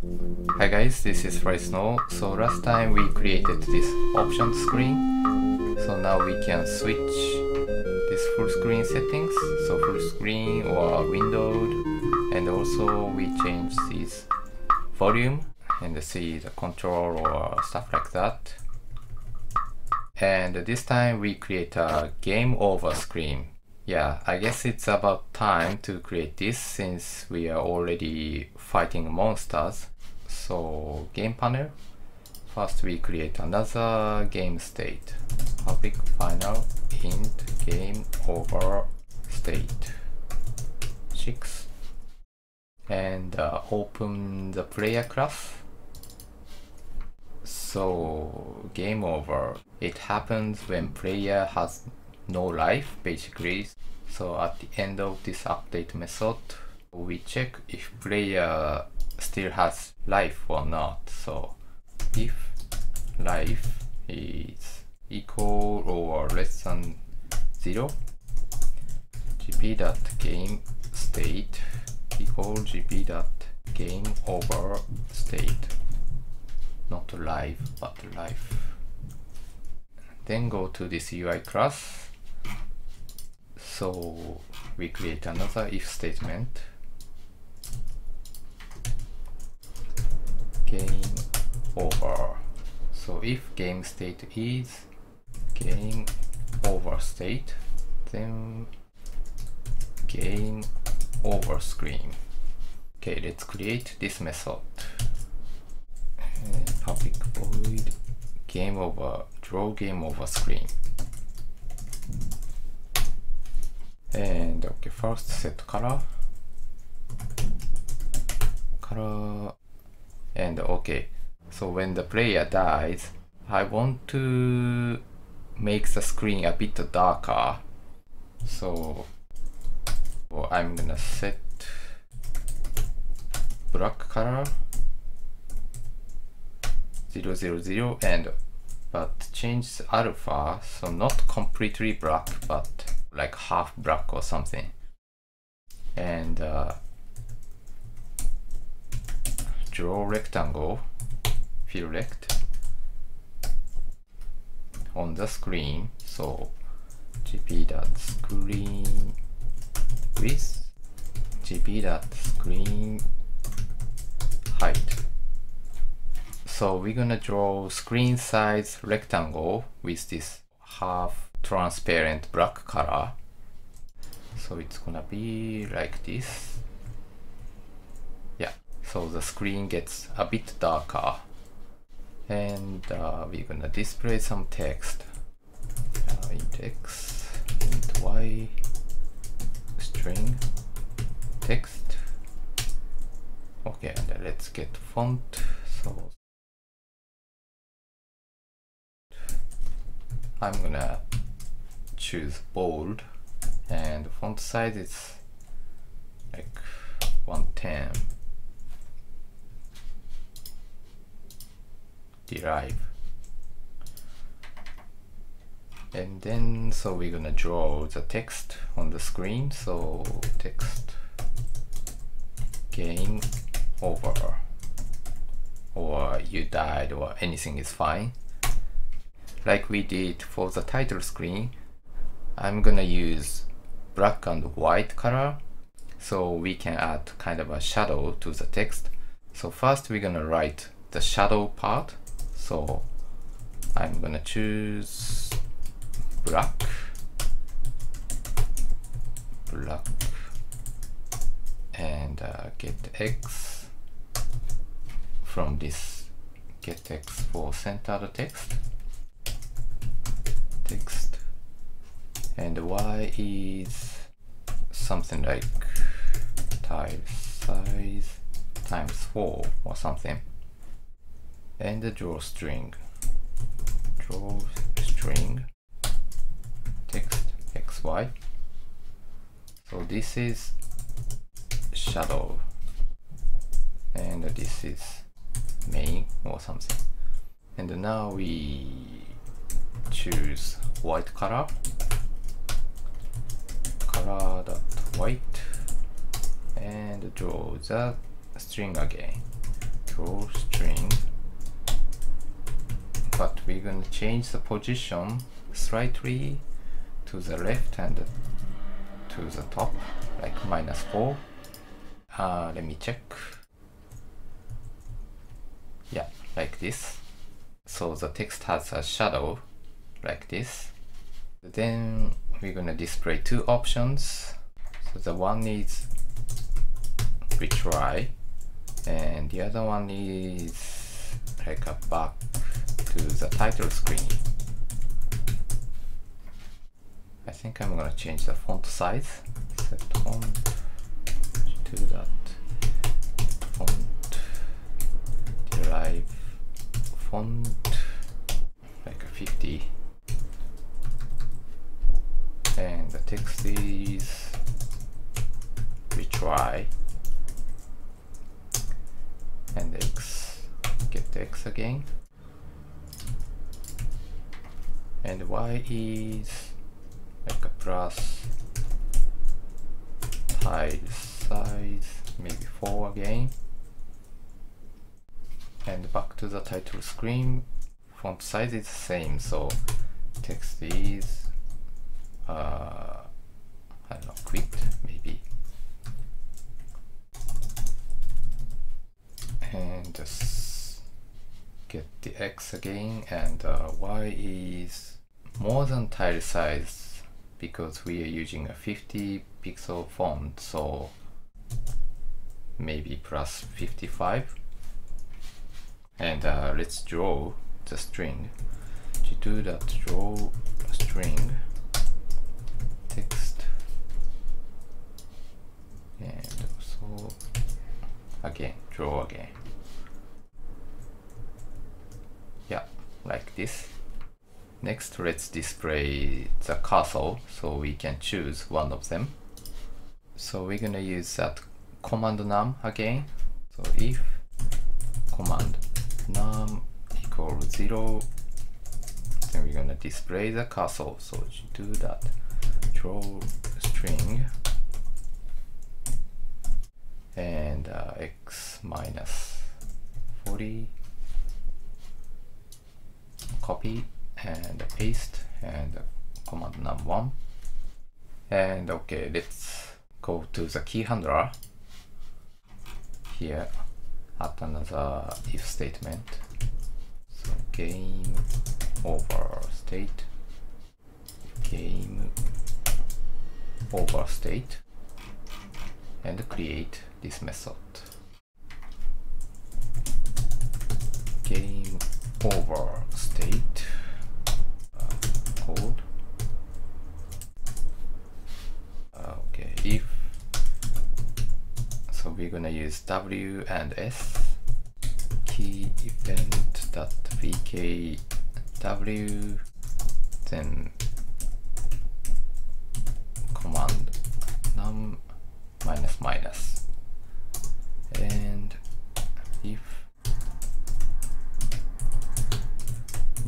Hi guys, this is RyiSnow. So last time we created this option screen. So now we can switch this full screen settings. So full screen or windowed. And also we change this volume and see the control or stuff like that. And this time we create a game over screen. Yeah, I guess it's about time to create this since we are already fighting monsters. So game panel. First we create another game state. Public final int game over state 6 and uh, open the player class so game over it happens when player has no life basically. So at the end of this update method we check if player still has life or not. So if life is equal or less than 0 gp.game state equal gp.game over state. Not live but life. Then go to this UI class so we create another if statement. Game over. So if game state is game over state then game over screen. Okay let's create this method. And public void game over draw game over screen and okay first set color. Color. And okay. So when the player dies I want to make the screen a bit darker. So I'm gonna set black color. 000 and but change alpha so not completely black but like half black or something. And uh, draw rectangle fill rect on the screen. So gp.screen width gp.screen height. So we're gonna draw screen size rectangle with this half transparent black color. So it's gonna be like this. Yeah so the screen gets a bit darker. And uh, we're gonna display some text. Uh, int x int y string text. Okay and let's get font so. I'm gonna choose bold and font size is like 110 derive. And then so we're gonna draw the text on the screen so text game over or you died or anything is fine. Like we did for the title screen I'm gonna use black and white color so we can add kind of a shadow to the text. So first we're gonna write the shadow part. So I'm gonna choose black black and uh, get x from this get x for center the text. Text and y is something like tile size times 4 or something? And the draw string. Draw string. Text xy so this is shadow. And this is main or something. And now we choose white color color dot white and draw the string again. Draw string. But we're gonna change the position slightly to the left and to the top like minus 4 uh, let me check. Yeah like this. So the text has a shadow like this. Then we're gonna display two options. So the one is retry and the other one is like a back to the title screen. I think I'm gonna change the font size. Set font to that font derive font. Like a 50 and the text is retry and x get x again. And y is like a plus tile size maybe 4 again. And back to the title screen. Font size is same so text is uh, I don't know quit maybe. And just get the x again and uh, y is more than tile size because we are using a 50 pixel font so maybe plus 55 and uh, let's draw the string. To do that draw string text and also again draw again yeah like this. Next let's display the cursor so we can choose one of them. So we're gonna use that command num again. So if command num equals 0 then we're gonna display the cursor so do that. Draw string. And uh, x minus 40 copy and paste and command num1 and okay let's go to the key handler. Here add another if statement. So game over state. Game over state. And create this method. Game over state uh, code. Uh, okay if so we're gonna use w and s key event dot vk w then command num minus minus. And if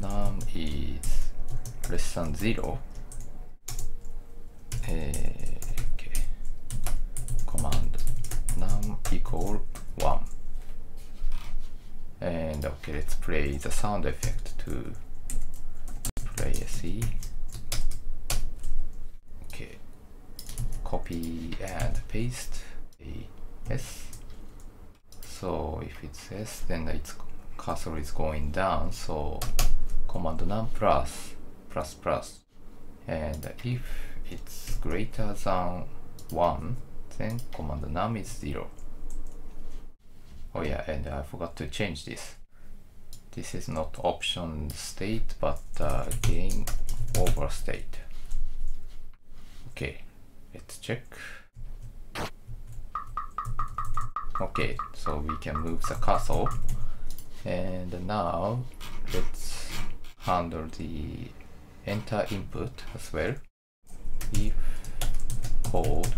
num is less than zero uh, okay. command num equal one. And okay let's play the sound effect to play SE okay copy and paste a S. So if it's S then its cursor is going down. So command num plus plus plus. And if it's greater than 1 then command num is 0 oh yeah and I forgot to change this. This is not option state but uh, game over state. Okay let's check. Okay so we can move the cursor. And now let's handle the enter input as well. If code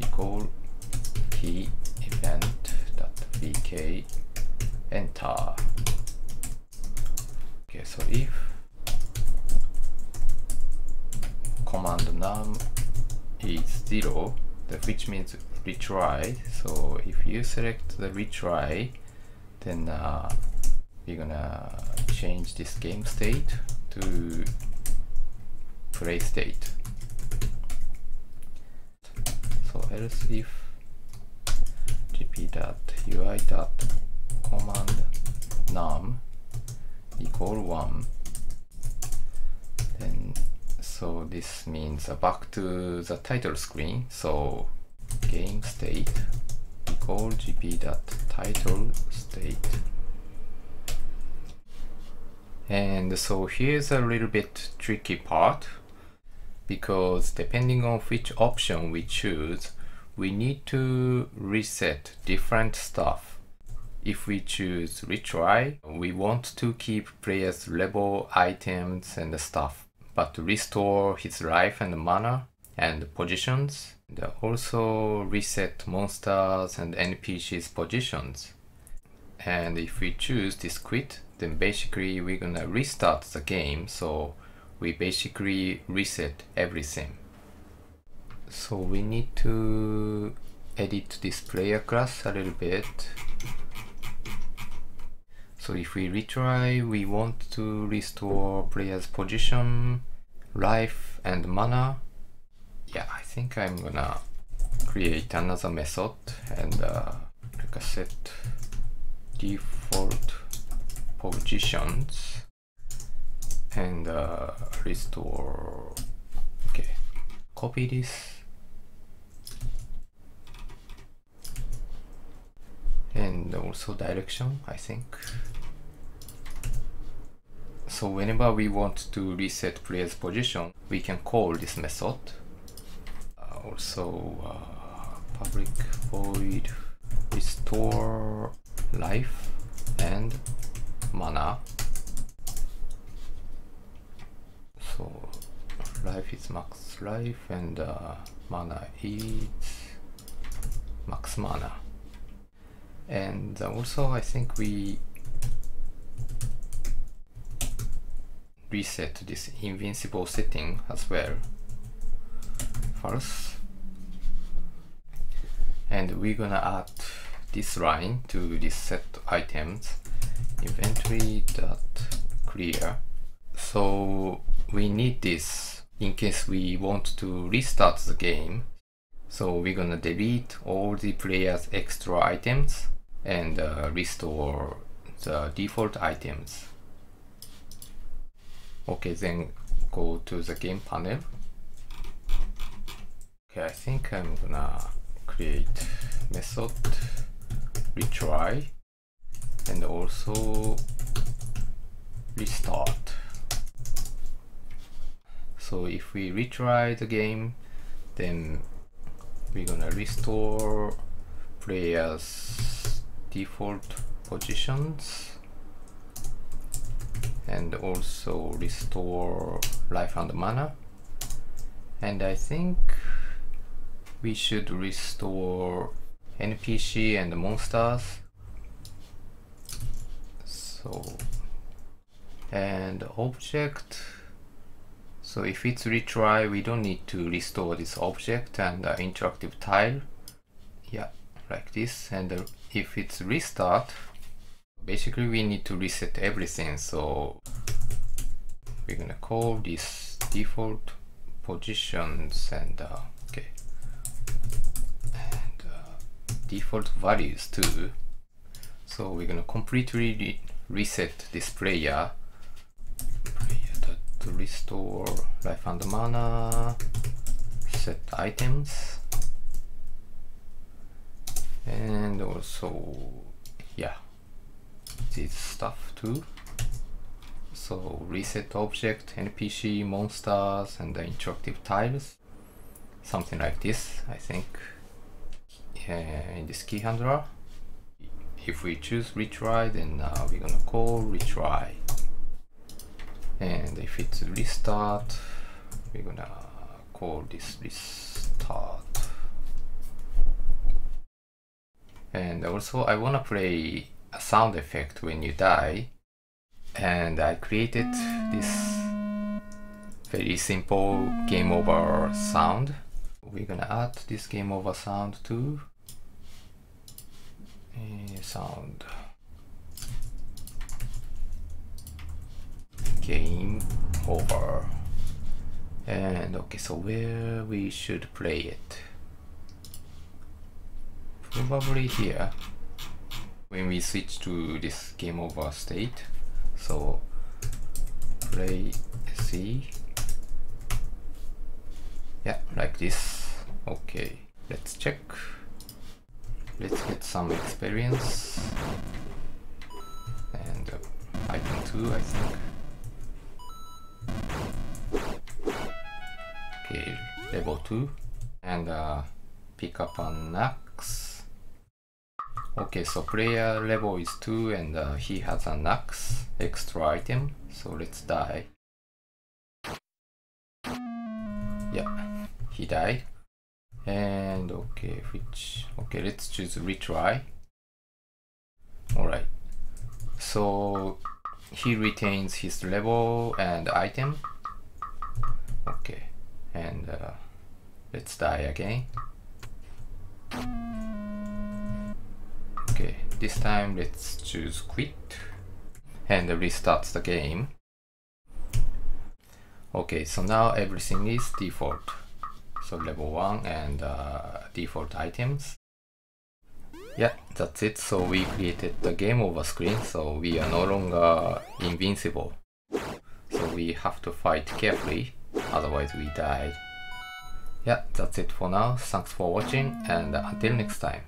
equal key event dot vk enter. Okay so if command num is 0 which means retry. So if you select the retry then uh, we're gonna change this game state to play state so else if gp.ui.command num equal 1 then so this means uh, back to the title screen. So game state equal gp.title state. And so here's a little bit tricky part because depending on which option we choose we need to reset different stuff if we choose retry, we want to keep player's level, items and stuff, but to restore his life and mana and positions, and also reset monsters and NPC's positions. And if we choose this quit, then basically we're gonna restart the game, so we basically reset everything. So we need to edit this player class a little bit so if we retry, we want to restore player's position, life and mana. Yeah, I think I'm gonna create another method and uh, like I set default positions and uh, restore. Okay, copy this and also direction I think so whenever we want to reset player's position, we can call this method. Uh, also uh, public void restore life and mana. So life is max life and uh, mana is max mana. And also I think we reset this invincible setting as well. First. And we're gonna add this line to this set items. Inventory dot clear. So we need this in case we want to restart the game so we're gonna delete all the player's extra items and uh, restore the default items Okay, then go to the game panel. Okay, I think I'm gonna create method retry and also restart. So if we retry the game, then we're gonna restore players default positions and also restore life and mana. And I think we should restore NPC and monsters. So and object so if it's retry we don't need to restore this object and uh, interactive tile. Yeah like this. And uh, if it's restart basically we need to reset everything. So we're gonna call this default positions and uh, okay. And uh, default values too. So we're gonna completely re reset this player to restore life and mana set items and also yeah this stuff too. So reset object, NPC, monsters, and the interactive tiles. Something like this, I think. Yeah, in this key handler. If we choose retry, then uh, we're gonna call retry. And if it's restart, we're gonna call this restart. And also I wanna play a sound effect when you die. And I created this very simple game over sound. We're gonna add this game over sound to eh, sound game over. And okay so where we should play it? Probably here when we switch to this game over state. So play C. Yeah like this. Okay let's check. Let's get some experience. And uh, item 2 I think level 2 and uh, pick up an axe. Okay so player level is 2 and uh, he has an axe extra item. So let's die. Yeah he died. And okay which okay let's choose retry. Alright. So he retains his level and item. Okay and uh, let's die again. Okay this time let's choose quit. And restarts the game. Okay so now everything is default. So level 1 and uh, default items. Yeah that's it. So we created the game over screen. So we are no longer invincible. So we have to fight carefully otherwise we died. yeah that's it for now thanks for watching and until next time